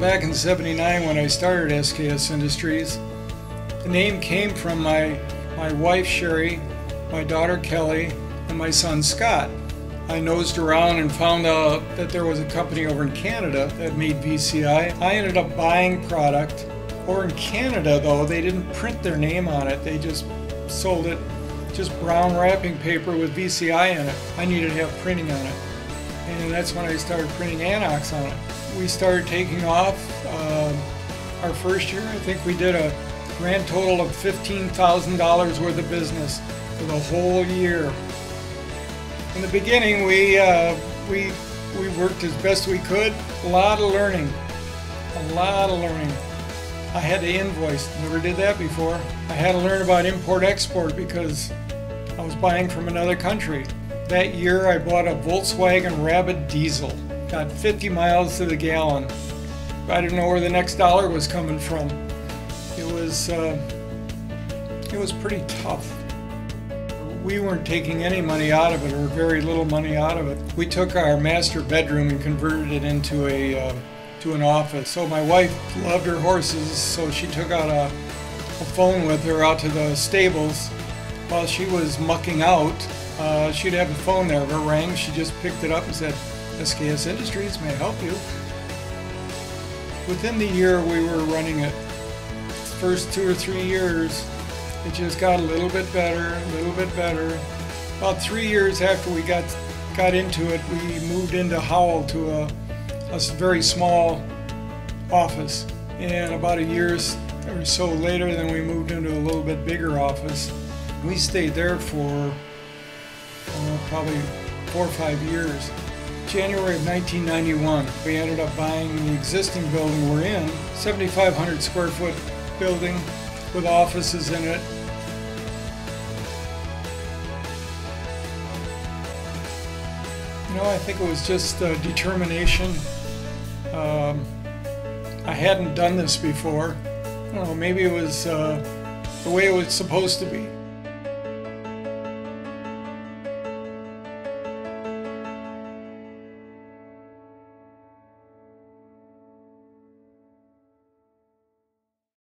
1979 when I started SKS Industries. The name came from my, my wife Sherry, my daughter Kelly, and my son Scott. I nosed around and found out that there was a company over in Canada that made VCI. I ended up buying product. Or in Canada though, they didn't print their name on it. They just sold it just brown wrapping paper with VCI in it. I needed to have printing on it. And that's when I started printing Anox on it. We started taking off. Uh, our first year, I think we did a grand total of $15,000 worth of business for the whole year. In the beginning, we, uh, we, we worked as best we could. A lot of learning, a lot of learning. I had to invoice, never did that before. I had to learn about import-export because I was buying from another country. That year I bought a Volkswagen Rabbit diesel. Got 50 miles to the gallon. I didn't know where the next dollar was coming from. It was, uh, it was pretty tough. We weren't taking any money out of it or very little money out of it. We took our master bedroom and converted it into a uh, to an office. So my wife loved her horses, so she took out a, a phone with her out to the stables. While she was mucking out, uh, she'd have the phone there. If it rang, she just picked it up and said, SKS Industries, may I help you? Within the year we were running it, first two or three years, it just got a little bit better, a little bit better. About three years after we got got into it, we moved into Howell to a a very small office. And about a year or so later, then we moved into a little bit bigger office. We stayed there for oh, probably four or five years. January of 1991, we ended up buying the existing building we're in, 7,500 square foot building with offices in it. You know, I think it was just uh, determination um, I hadn't done this before. I don't know, maybe it was uh, the way it was supposed to be.